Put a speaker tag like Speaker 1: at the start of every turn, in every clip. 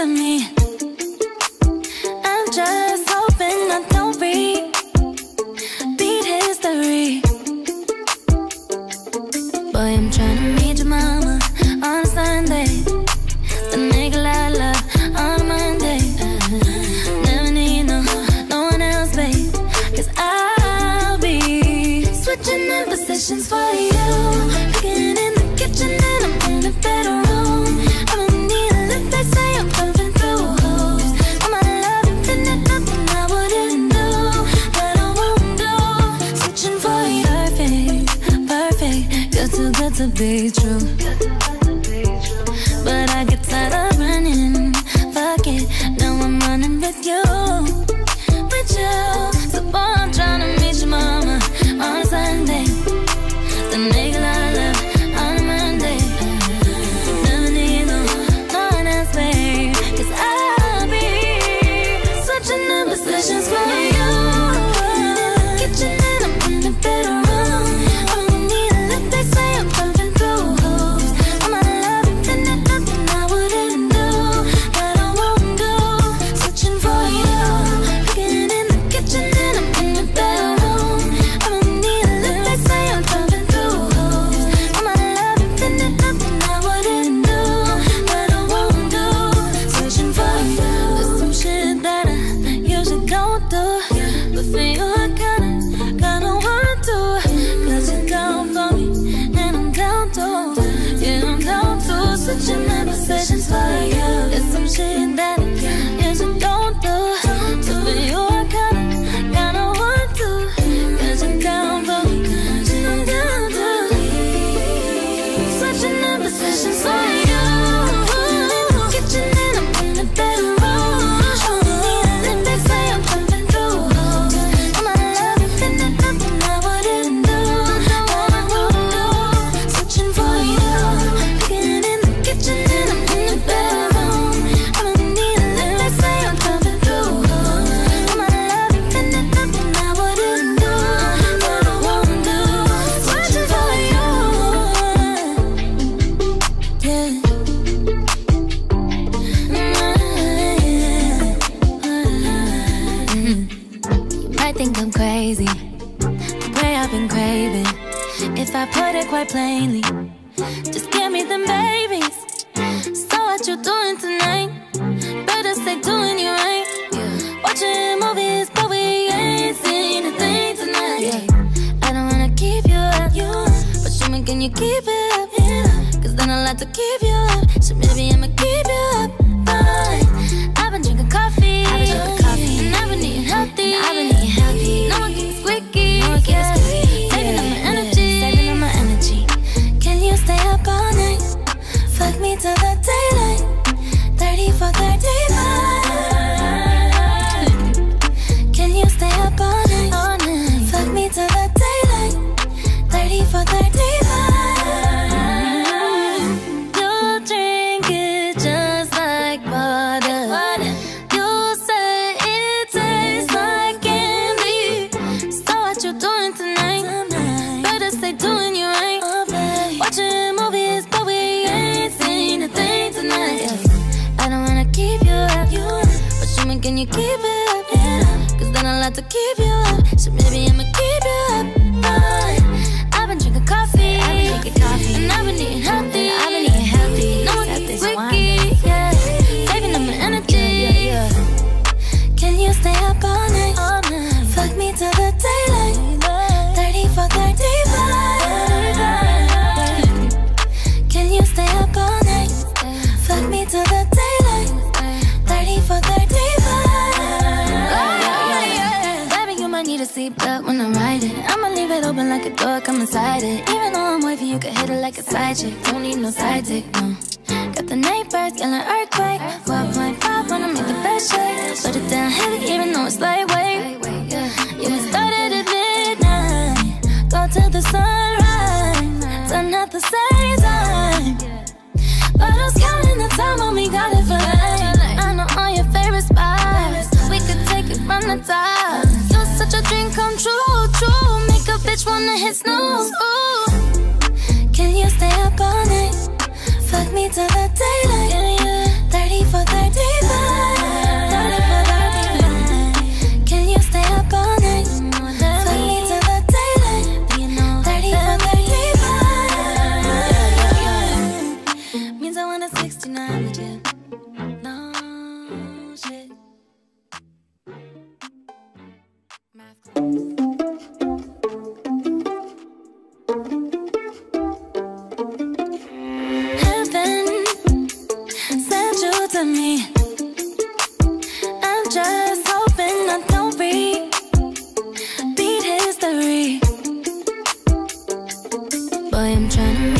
Speaker 1: to me. Saying that Cause I don't look to be your kind of, kind of to Cause I'm down for, cause I'm down to Such an imposition, so plainly. Just give me them babies. So what you doing tonight? Better stay doing you right. Watching movies but we ain't seen a thing tonight. Yeah. I don't wanna keep you up. But you mean can you keep it up? Yeah. Cause then I'll have to keep you up. So maybe I'ma keep you up. Fine. I've been drinking coffee. the daylight, 30 for 30. me, can you keep it up? Yeah. Cause then I'll have to keep you up. So maybe I'ma keep you up. Uh, I've been drinking coffee.
Speaker 2: I've been drinking coffee.
Speaker 1: And I've been eating Leave it open like a door, come inside it. Even though I'm wavy, you can hit it like a side chick. Don't need no side dick, no. Got the neighbors birds, an earthquake. 12.5 wanna make the best shake. Put it down heavy even though it's lightweight. true, true. Make a bitch wanna hit snooze. Ooh. Can you stay up all night? Fuck me till the daylight. 30 for 35. I'm trying to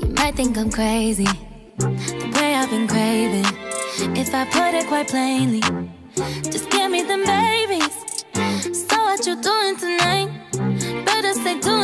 Speaker 1: You might think I'm crazy, the way I've been craving. If I put it quite plainly, just give me them babies. So what you doing tonight? Better say doing.